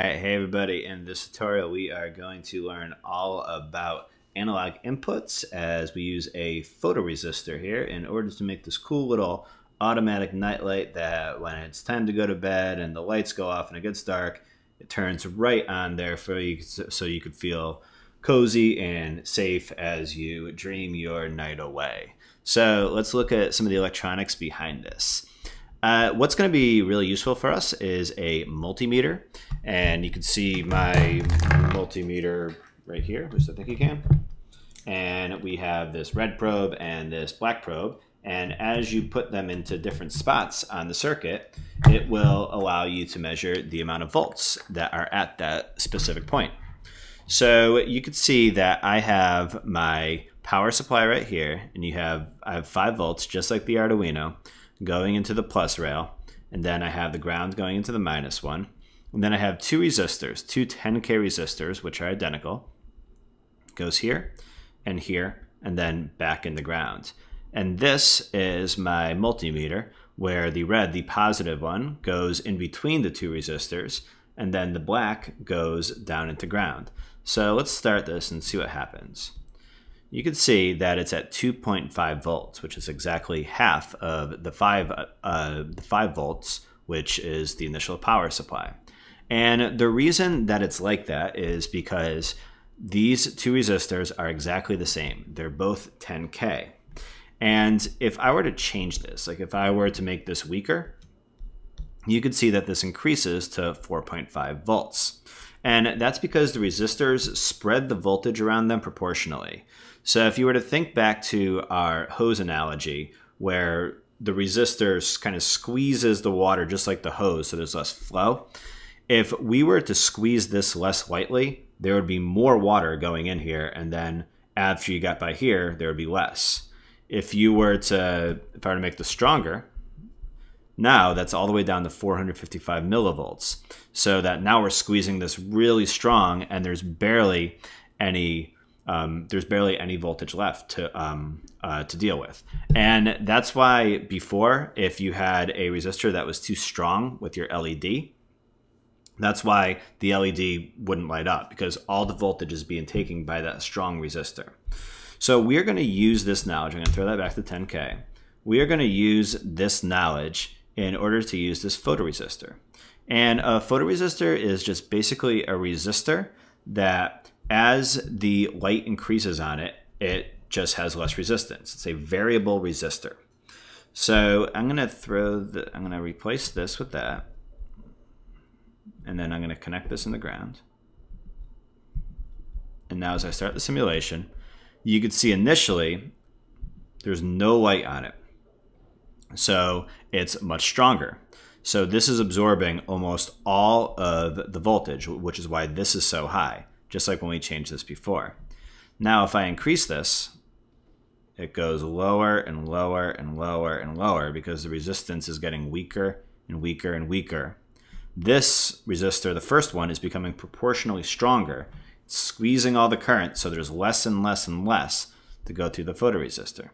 Alright, hey everybody, in this tutorial we are going to learn all about analog inputs as we use a photoresistor here in order to make this cool little automatic nightlight that when it's time to go to bed and the lights go off and it gets dark, it turns right on there for you so you could feel cozy and safe as you dream your night away. So let's look at some of the electronics behind this. Uh, what's going to be really useful for us is a multimeter. And you can see my multimeter right here, which I think you can. And we have this red probe and this black probe. And as you put them into different spots on the circuit, it will allow you to measure the amount of volts that are at that specific point. So you can see that I have my power supply right here, and you have I have five volts, just like the Arduino going into the plus rail, and then I have the ground going into the minus one. And then I have two resistors, two 10K resistors, which are identical. Goes here and here, and then back in the ground. And this is my multimeter, where the red, the positive one, goes in between the two resistors, and then the black goes down into ground. So let's start this and see what happens you can see that it's at 2.5 volts, which is exactly half of the 5, uh, the 5 volts, which is the initial power supply. And the reason that it's like that is because these two resistors are exactly the same. They're both 10K. And if I were to change this, like if I were to make this weaker, you could see that this increases to 4.5 volts. And that's because the resistors spread the voltage around them proportionally. So if you were to think back to our hose analogy, where the resistor kind of squeezes the water just like the hose, so there's less flow. If we were to squeeze this less lightly, there would be more water going in here, and then after you got by here, there would be less. If you were to, if I were to make this stronger, now that's all the way down to 455 millivolts. So that now we're squeezing this really strong, and there's barely any um, there's barely any voltage left to um, uh, to deal with, and that's why before, if you had a resistor that was too strong with your LED, that's why the LED wouldn't light up because all the voltage is being taken by that strong resistor. So we are going to use this knowledge. I'm going to throw that back to 10K. We are going to use this knowledge in order to use this photoresistor. And a photoresistor is just basically a resistor that as the light increases on it, it just has less resistance. It's a variable resistor. So I'm going to throw the, I'm going to replace this with that. And then I'm going to connect this in the ground. And now as I start the simulation, you can see initially there's no light on it. So it's much stronger. So this is absorbing almost all of the voltage, which is why this is so high just like when we changed this before. Now, if I increase this, it goes lower and lower and lower and lower because the resistance is getting weaker and weaker and weaker. This resistor, the first one, is becoming proportionally stronger. Squeezing all the current, so there's less and less and less to go through the photoresistor.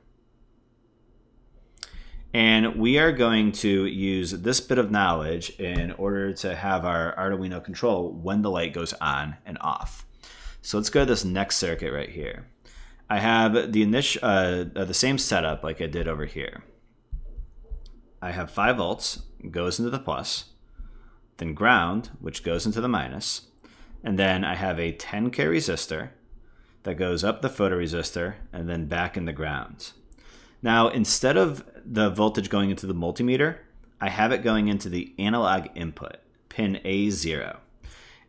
And we are going to use this bit of knowledge in order to have our Arduino control when the light goes on and off. So let's go to this next circuit right here. I have the initial, uh, uh, the same setup like I did over here. I have 5 volts, goes into the plus, then ground, which goes into the minus, and then I have a 10K resistor that goes up the photoresistor and then back in the ground. Now, instead of the voltage going into the multimeter, I have it going into the analog input, pin A0.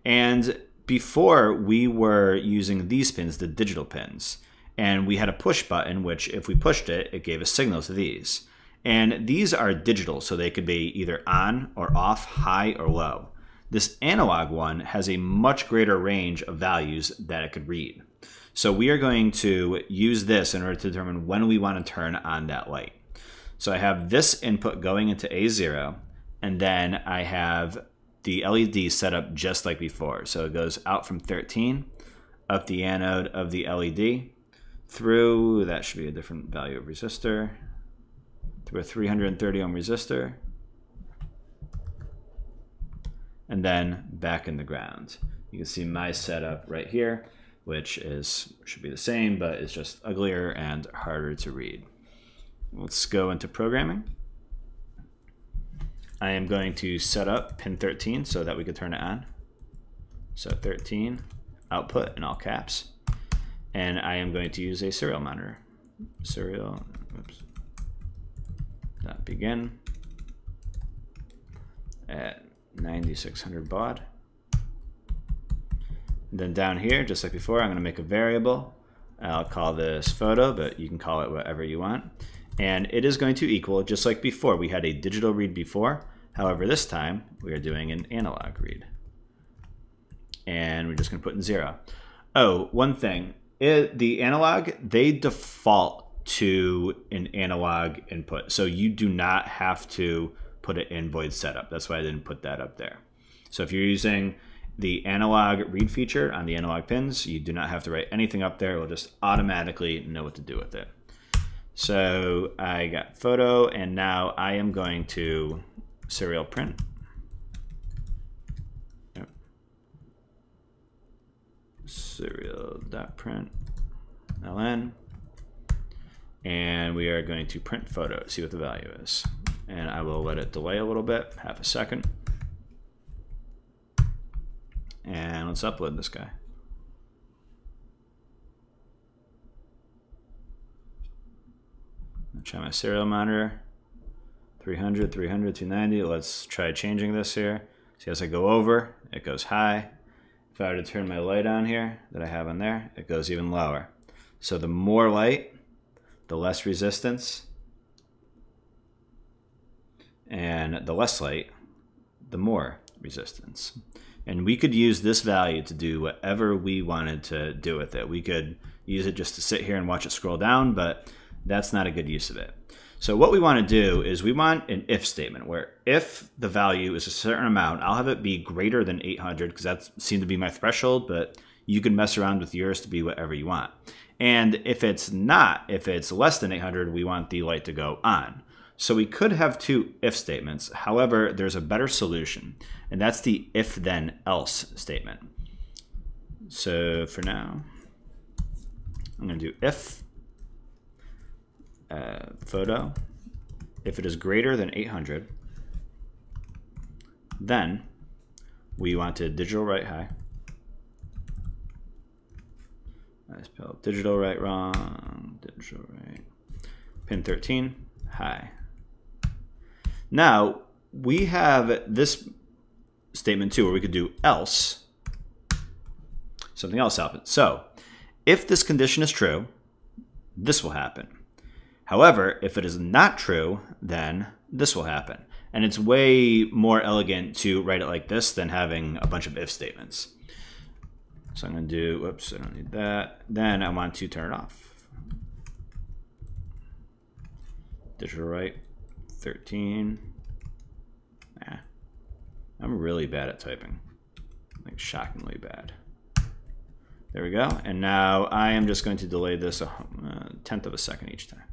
And before we were using these pins, the digital pins, and we had a push button, which if we pushed it, it gave a signal to these. And these are digital, so they could be either on or off, high or low. This analog one has a much greater range of values that it could read. So we are going to use this in order to determine when we want to turn on that light. So I have this input going into A0, and then I have the LED set up just like before. So it goes out from 13, up the anode of the LED, through, that should be a different value of resistor, a 330 ohm resistor, and then back in the ground. You can see my setup right here, which is should be the same, but it's just uglier and harder to read. Let's go into programming. I am going to set up pin 13 so that we can turn it on. So 13, output in all caps. And I am going to use a serial monitor. Serial, oops, that begin at 9600 baud. Then down here, just like before, I'm going to make a variable. I'll call this photo, but you can call it whatever you want. And it is going to equal, just like before, we had a digital read before. However, this time we are doing an analog read. And we're just going to put in zero. Oh, one thing. It, the analog, they default to an analog input. So you do not have to put it in void setup. That's why I didn't put that up there. So if you're using the analog read feature on the analog pins, you do not have to write anything up there. It will just automatically know what to do with it. So I got photo, and now I am going to serial print. Yep. Serial dot print ln and we are going to print photo, see what the value is. And I will let it delay a little bit, half a second. And let's upload this guy. I'll try my serial monitor. 300, 300, 290. Let's try changing this here. See, as I go over, it goes high. If I were to turn my light on here that I have on there, it goes even lower. So the more light, the less resistance, and the less light, the more resistance. And we could use this value to do whatever we wanted to do with it. We could use it just to sit here and watch it scroll down, but that's not a good use of it. So what we want to do is we want an if statement where if the value is a certain amount, I'll have it be greater than 800 because that seemed to be my threshold, but you can mess around with yours to be whatever you want. And if it's not, if it's less than 800, we want the light to go on. So we could have two if statements. However, there's a better solution, and that's the if then else statement. So for now, I'm going to do if uh, photo, if it is greater than 800, then we want to digital write high. I spelled digital write wrong. Digital write. Pin 13, high. Now, we have this statement too, where we could do else. Something else happens. So, if this condition is true, this will happen. However, if it is not true, then this will happen. And it's way more elegant to write it like this than having a bunch of if statements. So I'm going to do, whoops, I don't need that. Then I want to turn it off. Digital write 13. Nah, I'm really bad at typing, like shockingly bad. There we go. And now I am just going to delay this a uh, tenth of a second each time.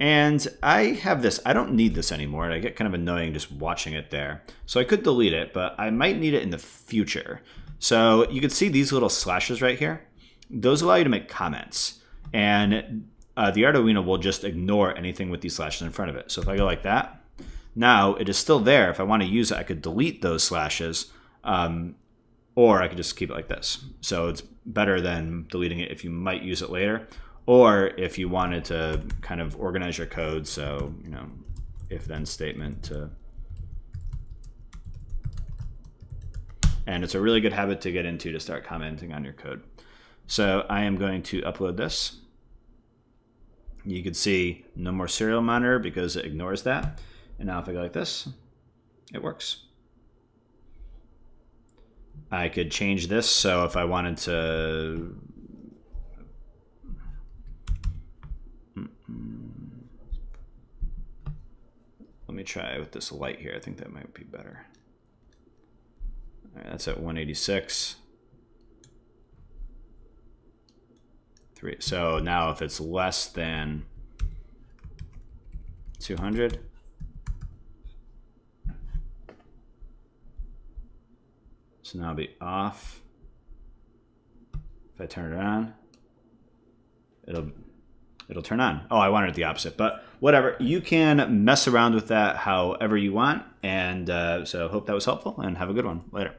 And I have this, I don't need this anymore. And I get kind of annoying just watching it there. So I could delete it, but I might need it in the future. So you can see these little slashes right here. Those allow you to make comments. And uh, the Arduino will just ignore anything with these slashes in front of it. So if I go like that, now it is still there. If I want to use it, I could delete those slashes, um, or I could just keep it like this. So it's better than deleting it if you might use it later, or if you wanted to kind of organize your code. So, you know, if then statement to And it's a really good habit to get into to start commenting on your code. So I am going to upload this. You can see no more serial monitor because it ignores that. And now if I go like this, it works. I could change this so if I wanted to let me try with this light here. I think that might be better that's at 186. Three. So now if it's less than 200, So now it'll be off. If I turn it on, it'll it'll turn on. Oh, I wanted it the opposite, but whatever. You can mess around with that however you want. And uh, so hope that was helpful and have a good one. Later.